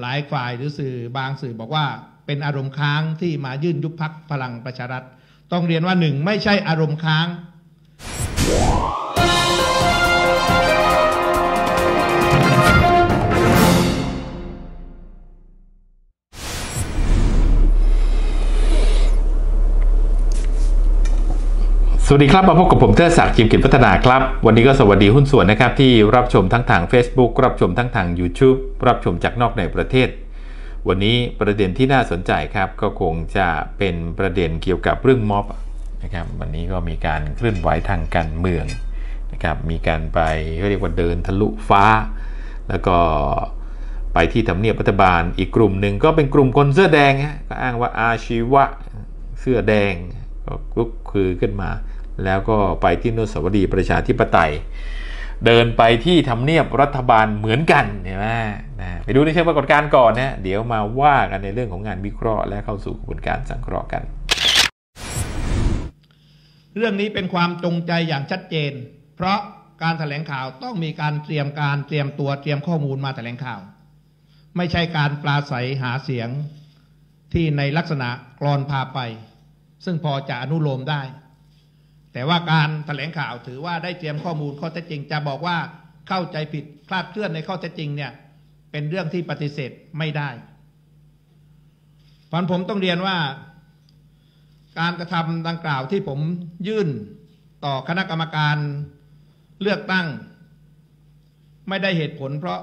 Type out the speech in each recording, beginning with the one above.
หลายฝ่ายหรือสื่อบางสื่อบอกว่าเป็นอารมณ์ค้างที่มายื่นยุบพักพลังประชารัฐ ต้องเรียนว่าหนึ่งไม่ใช่อารมณ์ค้าง สวัสดีครับ มาพบกับผมเทอศักดิ์จิมกิจพัฒนาครับ วันนี้ก็สวัสดีหุ้นส่วนนะครับ ที่รับชมทั้งทาง Facebook รับชมทั้งทาง YouTube รับชมจากนอกในประเทศ วันนี้ประเด็นที่น่าสนใจครับ ก็คงจะเป็นประเด็นเกี่ยวกับเรื่องม็อบนะครับวันนี้ก็มีการเคลื่อนไหวทางการเมืองนะครับมีการไปเขาเรียกว่าเดินทะลุฟ้า แล้วก็ไปที่ทำเนียบรัฐบาลอีกกลุ่มหนึ่งก็เป็นกลุ่มคนเสื้อแดงฮะก็อ้างว่าอาชีวะเสื้อแดงก็ลุกคือขึ้นมา แล้วก็ไปที่นุสาวรีย์ประชาธิปไตย เดินไปที่ทำเนียบรัฐบาลเหมือนกันเห็นไหมนะไปดูในเชิงปรากฏการณ์ก่อนนะเดี๋ยวมาว่ากันในเรื่องของงานวิเคราะห์ และเข้าสู่กระบวนการสังเคราะห์กัน เรื่องนี้เป็นความจงใจอย่างชัดเจน เพราะการแถลงข่าวต้องมีการเตรียมการเตรียมตัวเตรียมข้อมูลมาแถลงข่าว ไม่ใช่การปราศัยหาเสียงที่ในลักษณะกรอนพาไป ซึ่งพอจะอนุโลมได้ แต่ว่าการแถลงข่าวถือว่าได้เตรียมข้อมูลข้อเท็จจริง จะบอกว่าเข้าใจผิดคลาดเคลื่อนในข้อเท็จจริงเนี่ยเป็นเรื่องที่ปฏิเสธไม่ได้พันผมต้องเรียนว่า การกระทำดังกล่าวที่ผมยื่นต่อคณะกรรมการเลือกตั้ง ไม่ได้เหตุผลเพราะ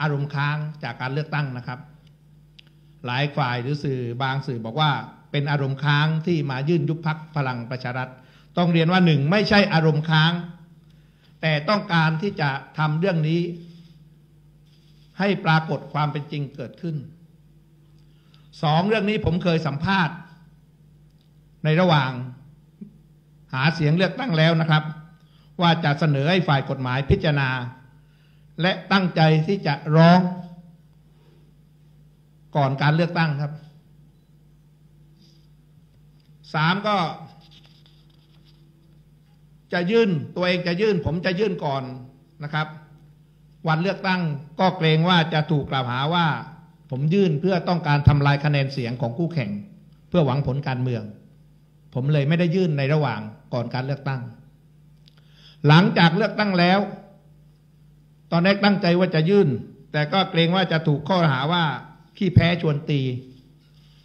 อารมณ์ค้างจากการเลือกตั้งนะครับ หลายฝ่ายหรือสื่อบางสื่อบอกว่าเป็นอารมณ์ค้างที่มายื่นยุบพักพลังประชารัฐ ต้องเรียนว่าหนึ่งไม่ใช่อารมณ์ค้าง แต่ต้องการที่จะทำเรื่องนี้ ให้ปรากฏความเป็นจริงเกิดขึ้นสองเรื่องนี้ผมเคยสัมภาษณ์ ในระหว่าง หาเสียงเลือกตั้งแล้วนะครับ ว่าจะเสนอให้ฝ่ายกฎหมายพิจารณา และตั้งใจที่จะร้อง ก่อนการเลือกตั้งครับสามก็ จะยื่นตัวเองจะยื่น ผมจะยื่นก่อนนะครับ วันเลือกตั้งก็เกรงว่าจะถูกกล่าวหาว่า ผมยื่นเพื่อต้องการทำลายคะแนนเสียงของคู่แข่ง เพื่อหวังผลการเมือง ผมเลยไม่ได้ยื่นในระหว่างก่อนการเลือกตั้ง หลังจากเลือกตั้งแล้ว ตอนแรกตั้งใจว่าจะยื่น แต่ก็เกรงว่าจะถูกข้อหาว่าขี้แพ้ชวนตี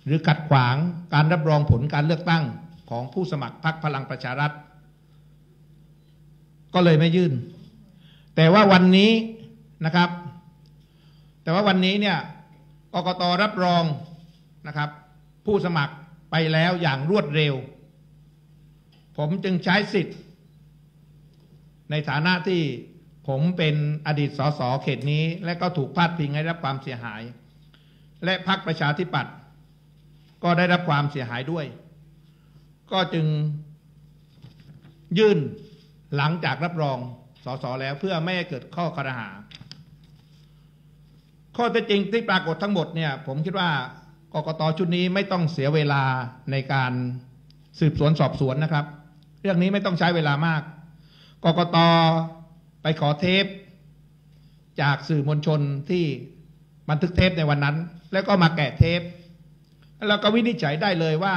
หรือขัดขวางการรับรองผลการเลือกตั้งของผู้สมัครพรรคพลังประชารัฐ ก็เลยไม่ยื่น แต่ว่าวันนี้นะครับ แต่ว่าวันนี้เนี่ยกกตรับรองนะครับ ผู้สมัครไปแล้วอย่างรวดเร็ว ผมจึงใช้สิทธิ์ ในฐานะที่ผมเป็นอดีตสสเขตนี้ และก็ถูกพาดพิงให้รับความเสียหาย และพรรคประชาธิปัตย์ก็ได้รับความเสียหายด้วย ก็จึงยื่น หลังจากรับรองสสแล้วเพื่อไม่ให้เกิดข้อคารหา ข้อเท็จจริงที่ปรากฏทั้งหมดเนี่ย ผมคิดว่ากกตชุดนี้ไม่ต้องเสียเวลาในการสืบสวนสอบสวนนะครับ เรื่องนี้ไม่ต้องใช้เวลามาก กกตไปขอเทป จากสื่อมวลชนที่บันทึกเทปในวันนั้น แล้วก็มาแกะเทป แล้วก็วินิจฉัยได้เลยว่า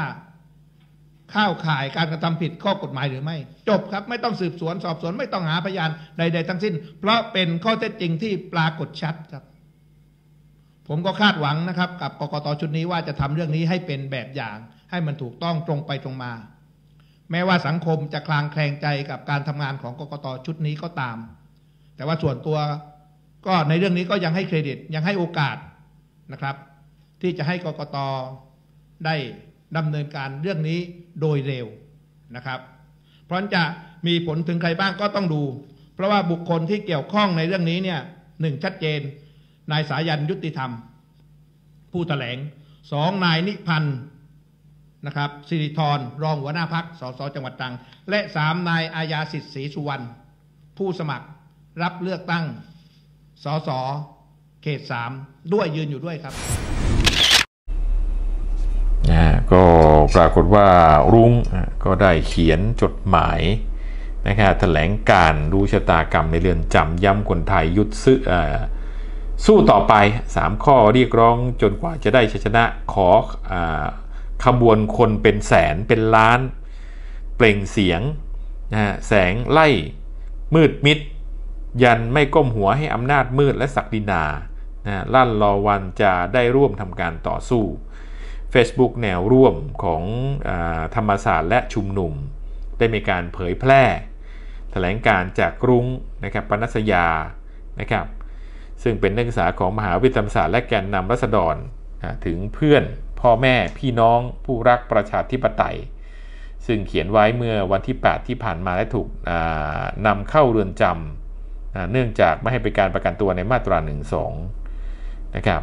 เข้าข่ายการกระทำผิดข้อกฎหมายหรือไม่ จบครับไม่ต้องสืบสวนสอบสวนไม่ต้องหาพยานใด ๆ ทั้งสิ้น เพราะเป็นข้อเท็จจริงที่ปรากฏชัดครับ ผมก็คาดหวังนะครับ กับกกตชุดนี้ว่าจะทำเรื่องนี้ให้เป็นแบบอย่าง ให้มันถูกต้องตรงไปตรงมา แม้ว่าสังคมจะคลางแคลงใจกับการทำงานของกกตชุดนี้ก็ตาม แต่ว่าส่วนตัวก็ในเรื่องนี้ก็ยังให้เครดิตยังให้โอกาสนะครับ ที่จะให้กกตได้ดำเนินการเรื่องนี้ โดยเร็วนะครับ เพราะจะมีผลถึงใครบ้างก็ต้องดู เพราะว่าบุคคลที่เกี่ยวข้องในเรื่องนี้เนี่ยหนึ่งชัดเจน นายสายันยุติธรรม ผู้แถลงสองนายนิพันธ์นะครับสิริธรรองหัวหน้าพักสสจังหวัดตรัง และสามนายอาญาสิทธิ์ศรีสุวรรณผู้สมัครรับเลือกตั้งสสเขตสามด้วยยืนอยู่ด้วยครับ ก็ปรากฏว่ารุ้งก็ได้เขียนจดหมายนะครับแถลงการรู้ชะตากรรมในเรือนจำย้ำคนไทยยุดซื้อเอ่อสู้ต่อไป 3 ข้อเรียกร้องจนกว่าจะได้ชัยชนะขออขบวนคนเป็นแสนเป็นล้าน เปล่งเสียงนะแสงไล่ มืดมิด ยันไม่ก้มหัวให้อำนาจมืดและศักดินานะลั่นรอวันจะได้ร่วมทำการต่อสู้ Facebook แนวร่วมของอธรรมศาสตร์และชุมนุม ได้มีการเผยแพร่แถลงการจากกรุงนะครับปนัสยานะครับซึ่งเป็นนักศึกษาของมหาวิทยาลัยธรรมศาสตร์และแกนนำรัษฎรถึงเพื่อนพ่อแม่พี่น้องผู้รักประชาธิปไตย ซึ่งเขียนไว้เมื่อวันที่ 8 ที่ผ่านมาและถูกนำเข้าเรือนจำเนื่องจากไม่ให้ไปการประกันตัวในมาตรา 1 2 นะครับ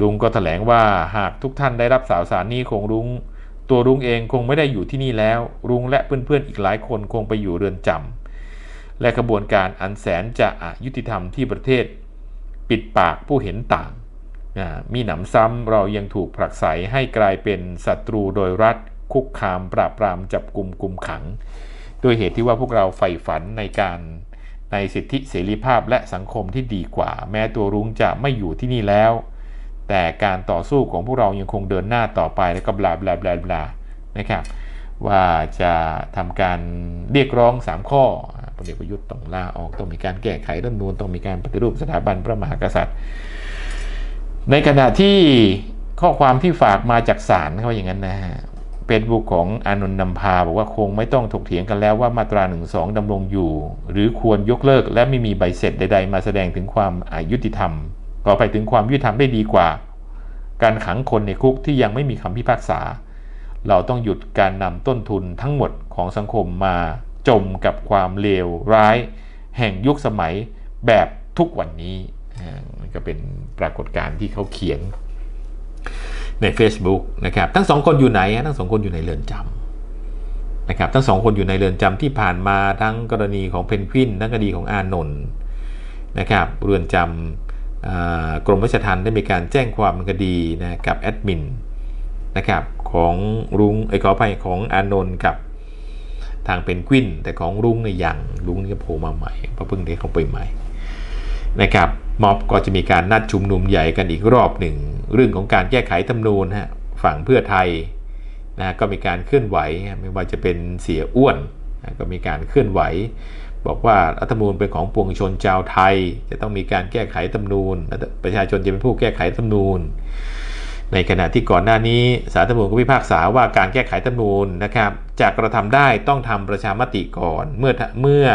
ลุงก็ถแถลงว่าหากทุกท่านได้รับสาวสารนี้คงรุง้ง ตัวรุ้งเองคงไม่ได้อยู่ที่นี่แล้ว รุ้งและเพื่อนๆอีกหลายคนคงไปอยู่เรือนจำและกระบวนการอันแสนจะอายุติธรรมที่ประเทศ ปิดปากผู้เห็นต่าง มีหนำซ้ำเรายังถูกผลักไสให้กลายเป็นศัตรูโดยรัฐคุกคามปราบปรามจับกลุ่มกลุ่มขัง โดยเหตุที่ว่าพวกเราใฝ่ฝันในการในสิทธิเสรีภาพและสังคมที่ดีกว่า แม้ตัวรุ้งจะไม่อยู่ที่นี่แล้ว แต่การต่อสู้ของพวกเรายังคงเดินหน้าต่อไปแล้วก็บลาบลาบลาบลานะครับว่าจะทำการเรียกร้อง 3 ข้อพลเอกประยุทธ์ต้องลาออกต้องมีการแก้ไขรัฐนูนต้องมีการปฏิรูปสถาบันพระมหากษัตริย์ ในขณะที่ข้อความที่ฝากมาจากศาลเขาอย่างนั้นนะฮะเป็นบุกของอานนท์นำพาบอกว่าคงไม่ต้องถกเถียงกันแล้วว่ามาตรา1นึดำรงอยู่ หรือควรยกเลิกและไม่มีใบเสร็จใด ๆ มาแสดงถึงความอายุติธรรม ต่อไปถึงความยุติธรรมได้ดีกว่า การขังคนในคุกที่ยังไม่มีคำพิพากษา เราต้องหยุดการนำต้นทุนทั้งหมดของสังคมมาจมกับความเลวร้าย แห่งยุคสมัยแบบทุกวันนี้มันก็เป็นปรากฏการณ์ที่เขาเขียนใน Facebook นะครับ ทั้งสองคนอยู่ไหนทั้งสองคนอยู่ในเรือนจำนะครับ ทั้งสองคนอยู่ในเรือนจำที่ผ่านมาทั้งกรณีของเพนกวินทั้งคดีของอานนท์นะครับ เรือนจำ กรมราชทัณฑ์ได้มีการแจ้งความคดีนะกับแอดมินนะครับของรุ้งไอ้ขออภัยของอานนท์กับทางเพนกวินแต่ของรุ้งในยังรุ้งนี่โผล่มาใหม่เพราะเพิ่งได้เข้าไปใหม่นะครับม็อบก็จะมีการนัดชุมนุมใหญ่กันอีกรอบหนึ่ง เรื่องของการแก้ไขธรรมนูญฮะฝั่งเพื่อไทยนะก็มีการเคลื่อนไหว ไม่ว่าจะเป็นเสียอ้วนนะก็มีการเคลื่อนไหว บอกว่ารัฐธรรมนูญเป็นของปวงชนชาวไทย จะต้องมีการแก้ไขธรรมนูญประชาชนจะเป็นผู้แก้ไขธรรมนูญ ในขณะที่ก่อนหน้านี้สารธรรมนูญก็พิพากษาว่าการแก้ไขธรรมนูญนะครับจะกระทำได้ต้องทำประชามติก่อน เมื่อเมื่อ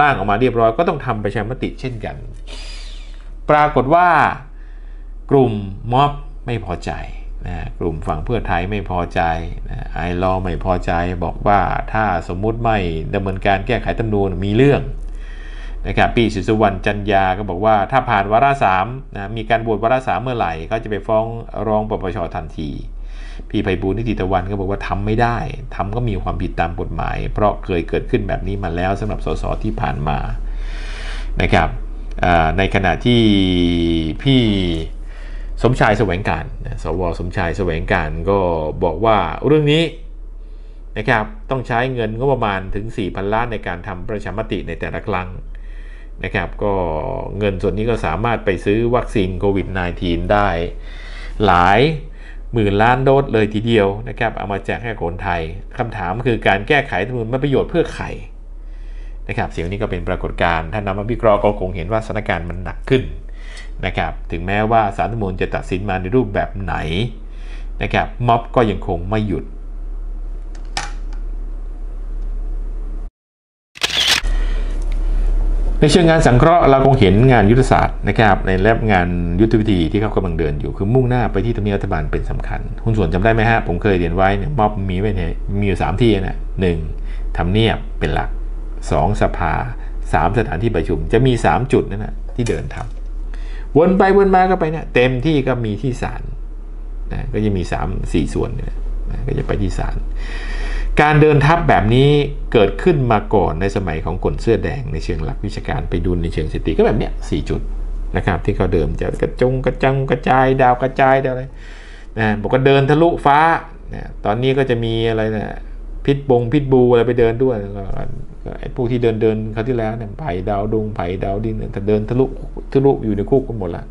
ร่างออกมาเรียบร้อยก็ต้องทำประชามติเช่นกัน ปรากฏว่ากลุ่มม็อบไม่พอใจ นะกลุ่มฝั่งเพื่อไทยไม่พอใจนะไอรอไม่พอใจบอกว่าถ้าสมมุติไม่ดำเนินการแก้ไขตำนูนมีเรื่องนะครับปีศิสุวรรณจันยาก็บอกว่าถ้าผ่านวาระสามนะมีการบวชวาระสามเมื่อไหร่เขาจะไปฟ้องร้องปปชทันที พี่ไพบูลนิติตะวันก็บอกว่าทำไม่ได้ทำก็มีความผิดตามกฎหมาย เพราะเคยเกิดขึ้นแบบนี้มาแล้วสำหรับสสที่ผ่านมานะครับในขณะที่พี่ สมชายแสวงการสวสมชายแสวงการก็บอกว่าเรื่องนี้นะครับต้องใช้เงินก็ประมาณถึง 4,000 ล้านในการทำประชามติในแต่ละครั้งนะครับก็เงินส่วนนี้ก็สามารถไปซื้อวัคซีนโควิด -19 ได้ หลายหมื่นล้านโดสเลยทีเดียวนะครับเอามาแจกให้คนไทยคำถามคือการแก้ไขรัฐมนูลมันประโยชน์เพื่อใครนะครับเสิ่งนี้ก็เป็นปรากฏการณ์ถ้านำมาวิเคราะห์ก็คงเห็นว่าสถานการณ์มันหนักขึ้น นะครับถึงแม้ว่าสารรัฐมนูลจะตัดสินมาในรูปแบบไหนนะครับม็อบก็ยังคงไม่หยุด ในเชิงงานสังเคราะห์เราคงเห็นงานยุทธศาสตร์นะครับในแลบงานยุทธวิธีที่เขากำลังเดินอยู่คือมุ่งหน้าไปที่ทำเนียบรัฐบาลเป็นสำคัญคุณส่วนจำได้ไหมฮะผมเคยเรียนไว้เนี่ยม็อบมีไว้เนี่ยมีอยู่สามที่นะหนึ่งทำเนียบเป็นหลักสองสภาสามสถานที่ประชุม จะมีสามจุดนั่นนะที่เดินทำ วนไปวนมาก็ไปเนี่ยเต็มที่ก็มีที่ศาลนะก็จะมีสามสี่ส่วนเนี่ยนะก็จะไปที่ศาลการเดินทัพแบบนี้เกิดขึ้นมาก่อนในสมัยของกลเสื้อแดงในเชิงหลักวิชาการไปดูในเชิงสติก็แบบเนี้ยสี่จุดนะครับที่เขาเดิมจะกระจงกระจังกระจายดาวกระจายอะไรนะบอกว่าเดินทะลุฟ้านะตอนนี้ก็จะมีอะไรนะ พิษบงพิษบูอะไรไปเดินด้วยไอ้พวกที่เดินเดินเขาวที่แล้วเนี่ยไผ่ดาวดงไผ่ดาวดินเนี่ยถ้าเดินทะลุทะลุอยู่ในคุกกันหมดละ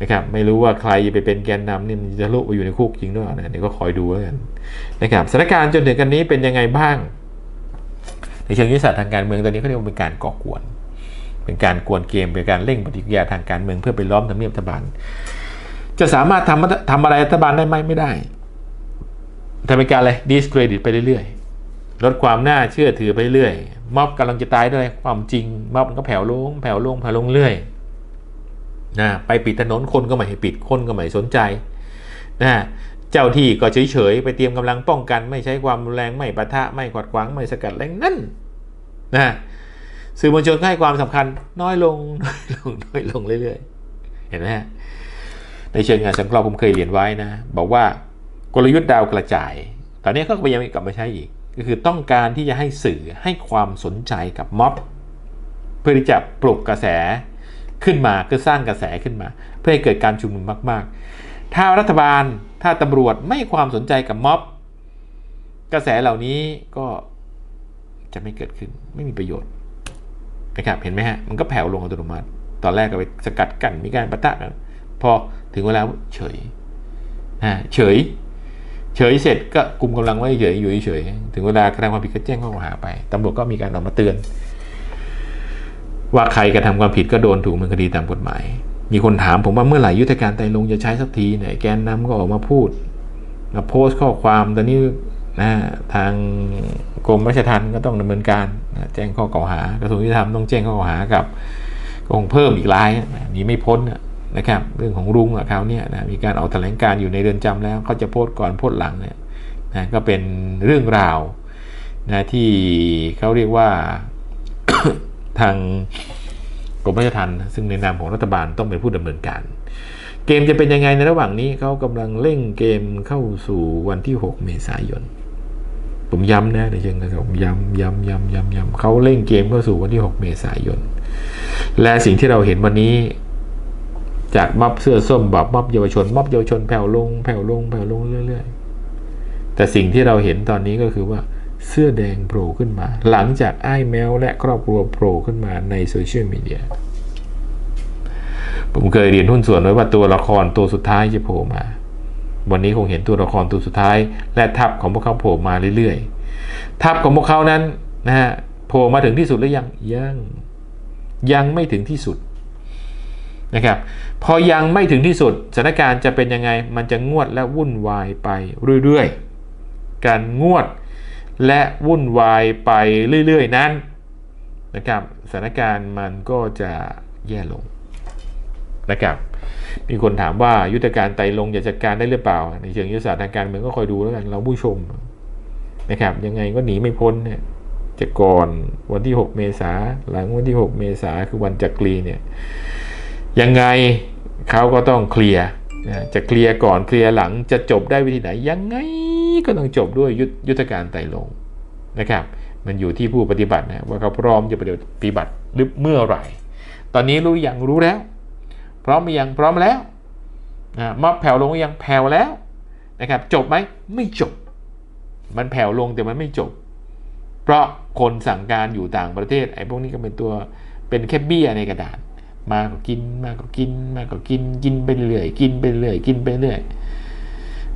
นะครับไม่รู้ว่าใครจะไปเป็นแกนนำนี่มันจะทะลุไปอยู่ในคุกจริงด้วยนะเดี๋ยวก็คอยดูแล้วกันนะครับสถานการณ์จนถึงกันนี้เป็นยังไงบ้าง ในเชิงยุทธศาสตร์ทางการเมืองตอนนี้เขาเรียกว่าเป็นการก่อกวน เป็นการกวนเกมเป็นการเร่งปฏิกิริยาทางการเมืองเพื่อไปล้อมทำเนียบรัฐบาลจะสามารถทำทำอะไรรัฐบาลได้ไหมไม่ได้ ทำเป็นการอะไรดิสเครดิตไปเรื่อยๆ ลดความน่าเชื่อถือไปเรื่อยม็อบกำลังจะตายด้วยความจริงม็อบมันก็แผ่วลงแผ่วลงแผ่วลงเรื่อยนะไปปิดถนนคนก็ไม่ให้ปิดคนก็ไม่สนใจนะเจ้าที่ก็เฉยๆไปเตรียมกำลังป้องกัน ไม่ใช้ความรุนแรงไม่ปะทะไม่ขวัดขวางไม่สกัดแรงนั่นนะสื่อมวลชนให้ความสำคัญน้อยลงน้อยลงน้อยลงเรื่อยๆ เห็นไหมฮะในเชิงงานสังเคราะห์ผมเคยเรียนไว้นะ บอกว่า กลยุทธ์ดาวกระจาย ตอนนี้เขาก็พยายามกลับมาใช้อีก ก็คือต้องการที่จะให้สื่อให้ความสนใจกับม็อบเพื่อที่จะปลุกกระแสขึ้นมาคือสร้างกระแสขึ้นมา เพื่อให้เกิดการชุมนุมมาก ๆ ถ้ารัฐบาลถ้าตำรวจไม่ความสนใจกับม็อบ กระแสเหล่านี้ก็จะไม่เกิดขึ้นไม่มีประโยชน์นะครับเห็นไหมฮะมันก็แผ่วลงอัตโนมัติ ตอนแรกก็ไปสกัดกันมีการปะทะกันพอถึงเวลาเฉยเฉย เฉยเสร็จก็กลุ่มกำลังไว้เฉยอยู่เฉยถึงเวลากระทำความผิดก็แจ้งข้อหาไปตำรวจก็มีการออกมาเตือน ว่าใครกระทำความผิดก็โดนถูกมันคดีตามกฎหมาย มีคนถามผมว่าเมื่อไหร่ยุทธการไตลงจะใช้สักทีเนี่ยแกนนำก็ออกมาพูดมาโพสต์ข้อความตอนนี้นะทางกรมราชทัณฑ์ก็ต้องดำเนินการแจ้งข้อกล่าวหากระทรวงยุติธรรมต้องแจ้งข้อกล่าวหากับคงเพิ่มอีกรายนี้ไม่พ้น นะครับเรื่องของรุ้งอะเขาเนี่ยนะมีการออกแถลงการอยู่ในเรือนจำแล้วเขาจะโพสก่อนโพสหลังเนี่ยนะก็เป็นเรื่องราวนะที่เขาเรียกว่า ทางกรมราชทัณฑ์ซึ่งในนามของรัฐบาลต้องเป็นผู้ดำเนินการ เกมจะเป็นยังไงในระหว่างนี้เขากำลังเร่งเกมเข้าสู่วันที่ 6 เมษายนผมย้ำนะในเชิงการผมย้ำย้ำย้ำย้ำย้ำเขาเร่งเกมเข้าสู่วันที่ 6 เมษายน และสิ่งที่เราเห็นวันนี้ จากม็อบเสื้อส้มแบบม็อบเยาวชนม็อบเยาวชนแผ่วลงแผ่วลงแผ่วลงเรื่อยๆ แต่สิ่งที่เราเห็นตอนนี้ก็คือว่าเสื้อแดงโผล่ขึ้นมา หลังจากไอ้แมวและครอบครัวโผล่ขึ้นมาในโซเชียลมีเดียผมเคยเรียนหุ้นส่วนไว้ว่าตัวละครตัวสุดท้ายจะโผล่มา วันนี้คงเห็นตัวละครตัวสุดท้าย และทัพของพวกเขาโผล่มาเรื่อยๆ ทัพของพวกเขานั้นนะฮะโผล่มาถึงที่สุดหรือยังยังยังไม่ถึงที่สุด นะครับพอยังไม่ถึงที่สุดสถานการณ์จะเป็นยังไงมันจะงวดและวุ่นวายไปเรื่อยๆ การงวดและวุ่นวายไปเรื่อยๆ นั้นนะครับสถานการณ์มันก็จะแย่ลงนะครับมีคนถามว่ายุทธการไตลงจะจัดการได้หรือเปล่า ในเชิงยุทธศาสตร์ทางการเมืองก็คอยดูแล้วกันเราผู้ชมนะครับยังไงก็หนีไม่พ้นเนี่ยจะก่อนวันที่ 6 เมษาหลังวันที่ 6 เมษาคือวันจักรีเนี่ย ยังไงเขาก็ต้องเคลียร์จะเคลียร์ก่อนเคลียร์หลังจะจบได้วิธีไหน ยังไงก็ต้องจบด้วยยุทธการไต่ลงนะครับ มันอยู่ที่ผู้ปฏิบัตินะว่าเขาพร้อมจะปฏิบัติหรือเมื่อไหร่ ตอนนี้รู้อยังรู้แล้ว พร้อมยังพร้อมแล้วมอบแผ่วลงยังแผ่วแล้วนะครับ จบไหมไม่จบ มันแผ่วลงแต่มันไม่จบ เพราะคนสั่งการอยู่ต่างประเทศไอ้พวกนี้ก็เป็นตัวเป็นแค่เบี้ยในกระดาษ มาก็กินมาก็กินมาก็กินกินไปเรื่อยกินไปเรื่อยกินไปเรื่อย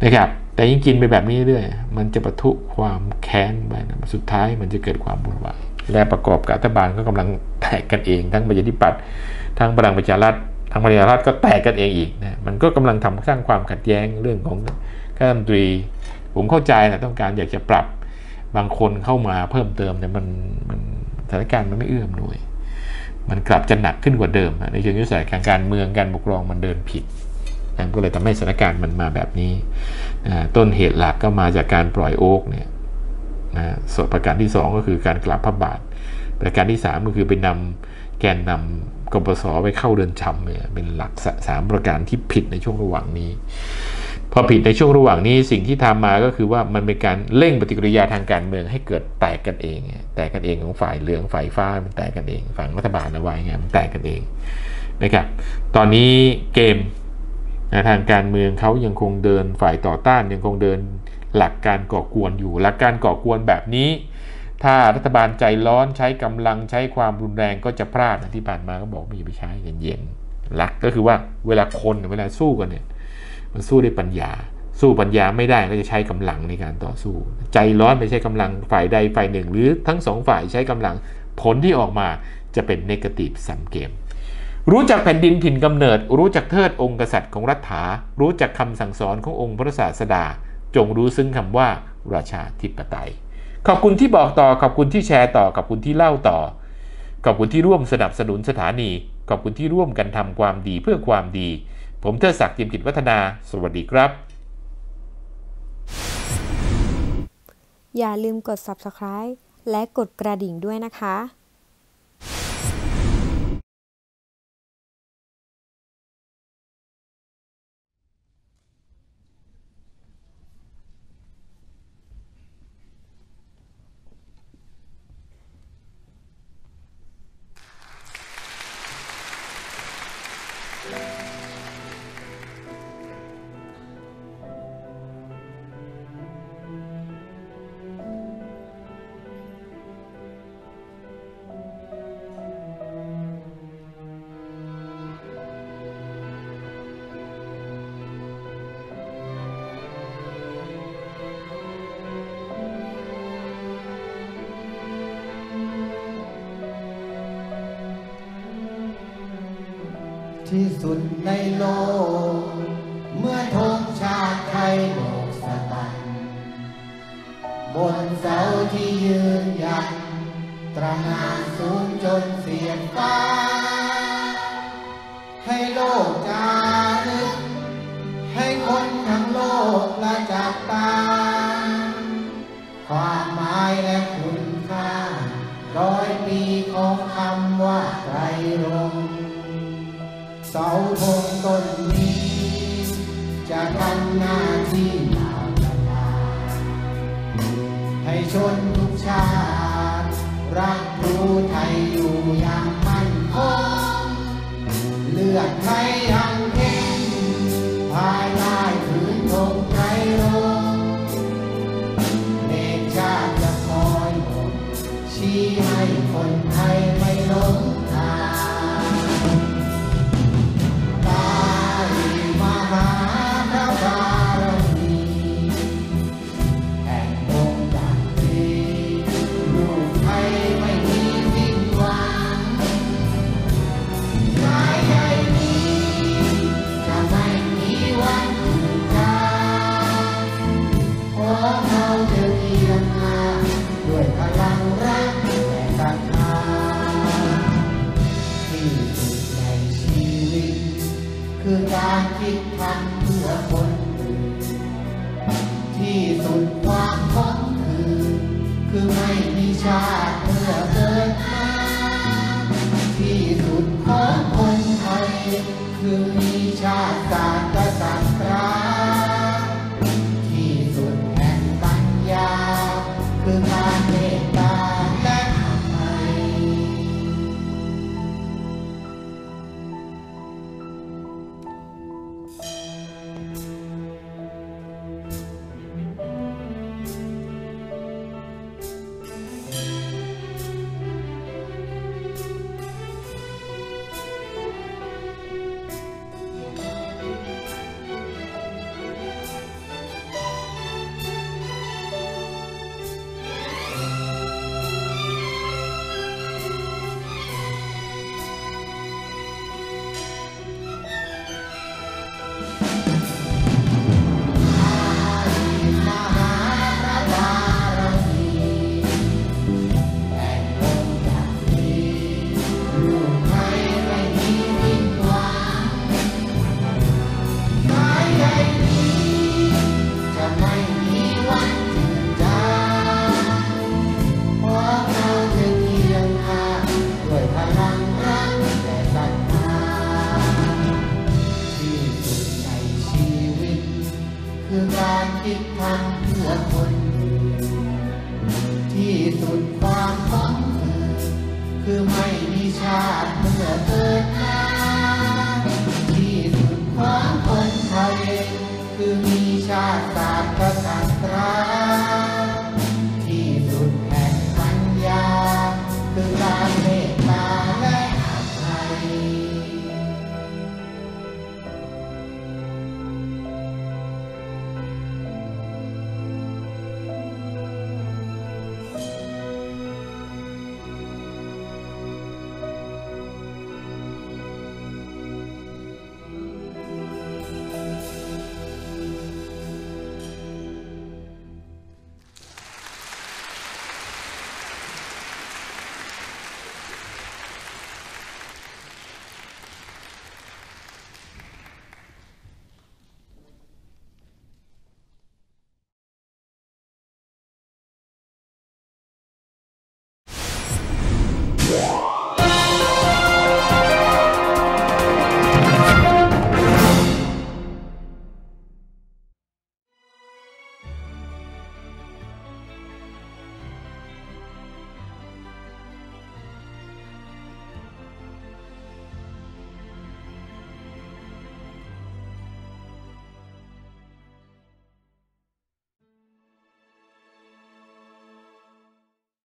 นะครับแต่ยิ่งกินไปแบบนี้เรื่อยมันจะปะทุความแค้นไปนะสุดท้ายมันจะเกิดความวุ่นวายและประกอบกับรัฐบาลก็กำลังแตกกันเอง ทั้งประชาธิปัตย์ทั้งพลังประชารัฐทั้งประชารัฐก็แตกกันเองอีกนะมันก็กำลังทำสร้างความขัดแย้งเรื่องของข้ารัฐมนตรี ผมเข้าใจนะต้องการอยากจะปรับบางคนเข้ามาเพิ่มเติมแต่มันมันสถานการณ์มันไม่เอื้อมหน่วย มันกลับจะหนักขึ้นกว่าเดิม ในเชิงยุทธศาสตร์การเมืองการปกครองมันเดินผิดนะก็เลยทำให้สถานการณ์มันมาแบบนี้นะต้นเหตุหลักก็มาจากการปล่อยโอ๊กเนี่ยนะส่วนประการที่ 2 ก็คือการกลับพระบาท ประการที่ 3 ก็คือไปนำแกนนำกบสไปเข้าเดินจำเนี่ยเป็นหลักสามประการที่ผิดในช่วงระหว่างนี้ พอผิดในช่วงระหว่างนี้สิ่งที่ทำมาก็คือว่ามันเป็นการเร่งปฏิกิริยาทางการเมืองให้เกิดแตกกันเอง แตกกันเองของฝ่ายเหลืองฝ่ายฟ้ามันแตกกันเอง ฝั่งรัฐบาลเอาไว้ไงมันแตกกันเองนะครับตอนนี้เกมนะทางการเมืองเขายังคงเดินฝ่ายต่อต้านยังคงเดินหลักการก่อกวนอยู่ หลักการก่อกวนแบบนี้ ถ้ารัฐบาลใจร้อนใช้กำลังใช้ความรุนแรงก็จะพลาดนะที่ผ่านมาก็บอกม่อย่าไปใช้เย็นๆหลักก็คือว่าเวลาคนเวลาสู้กันเนี่ย มันสู้ด้วยปัญญา สู้ปัญญาไม่ได้ก็จะใช้กำลังในการต่อสู้ ใจร้อนไปใช้กำลังฝ่ายใดฝ่ายหนึ่ง หรือทั้งสองฝ่ายใช้กำลังผลที่ออกมาจะเป็นเนกาทีฟซัมเกม รู้จักแผ่นดินถิ่นกำเนิด รู้จักเทิดองค์กษัตริย์ของรัฐา รู้จักคำสั่งสอนขององค์พระศาสดา จงรู้ซึ้งคำว่าราชาธิปไตย ขอบคุณที่บอกต่อ ขอบคุณที่แชร์ต่อ ขอบคุณที่เล่าต่อ ขอบคุณที่ร่วมสนับสนุนสถานี ขอบคุณที่ร่วมกันทำความดีเพื่อความดี ผมเทิดศักดิ์เทีมกิจวัฒนา สวัสดีครับ อย่าลืมกด subscribe และกดกระดิ่งด้วยนะคะ สุดในโลก เมื่อธงชาติไทยโบกสะบันบนเสาที่ยืนหยัดตระหงานสูงจน คือมีชาติศาสตร์กษัตราที่สุดแห่งปัญญา คือการเมตตาและอภั